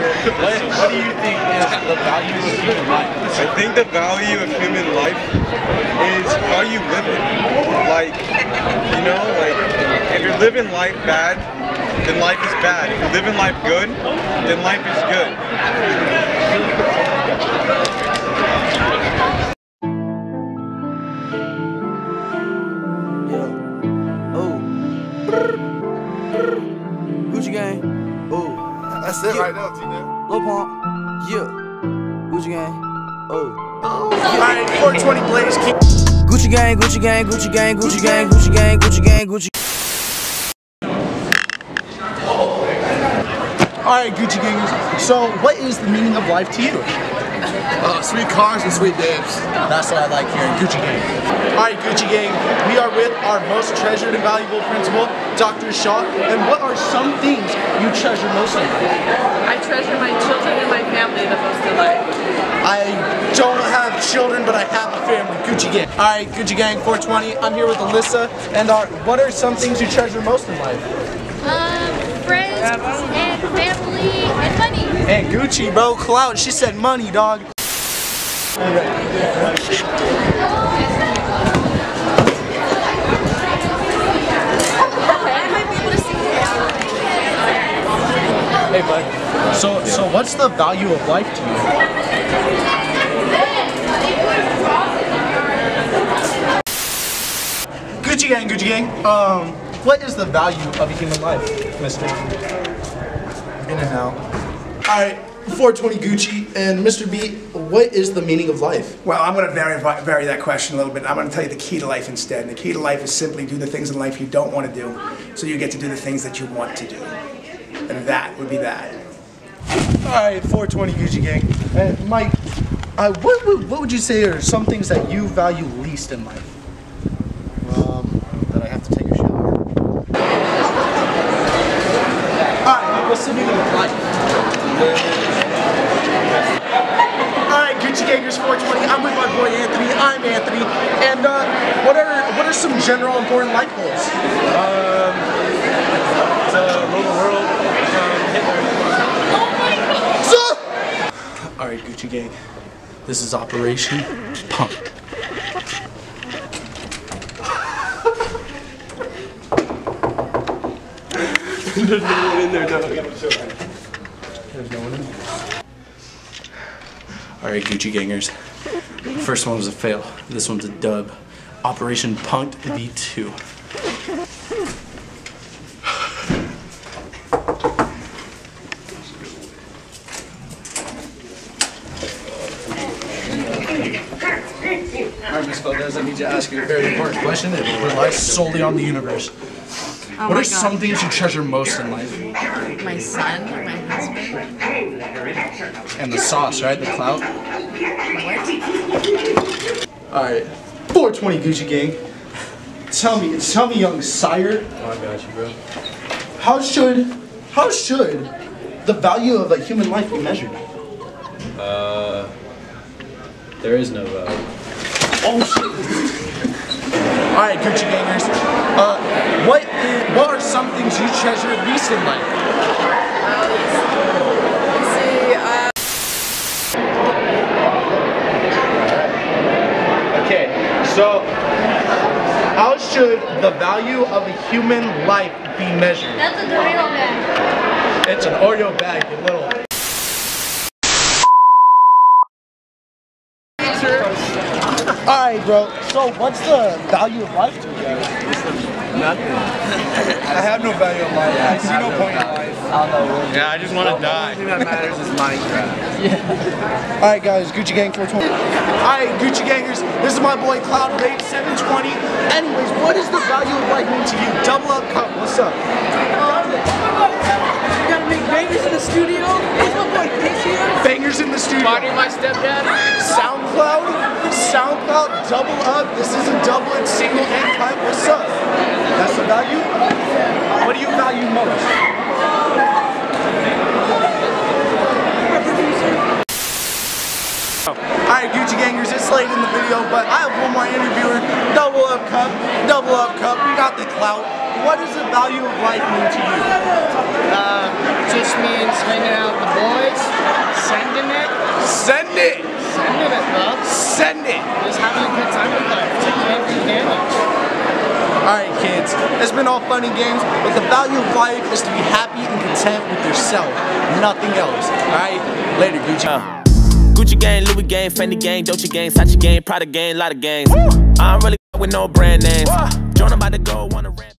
what, what do you think is the value of human life? I think the value of human life is how you live it. Like, you know, like if you're living life bad, then life is bad. If you're living life good, then life is good. That's it Yeah. right now, T-Nev. Lil Pump. Yeah. Gucci gang. Oh. oh. Alright, 420 Blaze, keep Gucci gang, Gucci gang, Gucci gang, Gucci gang, Gucci gang, Gucci gang, Gucci. Alright, Gucci gangers. So, what is the meaning of life to you? uh, sweet cars and sweet dabs. That's what I like here in Gucci gang. Alright, Gucci gang. We are with our most treasured and valuable principal, Dr. Shaw. And what are some things you treasure most in life? I treasure my children and my family the most in life. I don't have children, but I have a family. Gucci gang. Alright, Gucci gang 420. I'm here with Alyssa. And our, what are some things you treasure most in life? Um, friends and family and money. And Gucci, bro, clout. She said money, dog. Hey, bud. So, so what's the value of life to you? Gucci gang, Gucci gang. Um, what is the value of a human life, Mister? In and out. All right, 420 Gucci and Mr. B. What is the meaning of life? Well, I'm going to vary, vary that question a little bit. I'm going to tell you the key to life instead. And the key to life is simply do the things in life you don't want to do, so you get to do the things that you want to do. And that would be that. All right, 420 Gucci gang. And Mike, uh, what, would, what would you say are some things that you value least in life? Um, that I have to take a shower. All right, what's the meaning of life? All right, Gucci Gangers 420. I'm with my boy Anthony. I'm Anthony. And uh, what are what are some general important life goals? Um, to rule the world from Hitler. All right, Gucci Gang. This is Operation Pump. There's no one in there, dog. All right, Gucci Gangers. First one was a fail. This one's a dub. Operation Punked V2. Alright, Ms. Valdez, I need to ask you a very important question. It relies solely on the universe. Oh what my are some things you treasure most in life? My son, my husband. And the sauce, right? The clout? Alright. 420 Gucci Gang. Tell me, tell me, young sire. Oh, I got you, bro. How should, how should the value of a human life be measured? Uh, there is no value. Oh shit. Alright, Gucci Gangers. Uh, what, what are some things you treasure least in life? See, uh, Okay, so how should the value of a human life be measured? That's a Dorito bag. It's an Oreo bag, you little. Alright, bro. So, what's the value of life to you guys? Nothing. I have no value in life. I see no point in life. I don't know. Yeah, I just want to die. The only thing that matters is Minecraft. Alright, guys, Gucci Gang 420. Alright, Gucci Gangers, this is my boy Cloud Rate 720. Anyways, what does the value of life mean to you? Double up cup, what's up? you gotta make in the studio. Party my stepdad. SoundCloud, SoundCloud, double up. This is a double and single and cut. What's up? That's the value? What do you value most? Alright, Gucci Gangers, it's late in the video, but I have one more interviewer. Double up cup, double up cup. We got the clout. What does the value of life mean to you? Uh, just means hanging out It's been all fun and games, but the value of life is to be happy and content with yourself, nothing else. All right, later, Gucci. Uh, Gucci gang, Louis gang, Fendi gang, Dolce gang, Sachi gang, Prada gang, lot of gangs. I don't really with no brand names. Join about to go on a rant.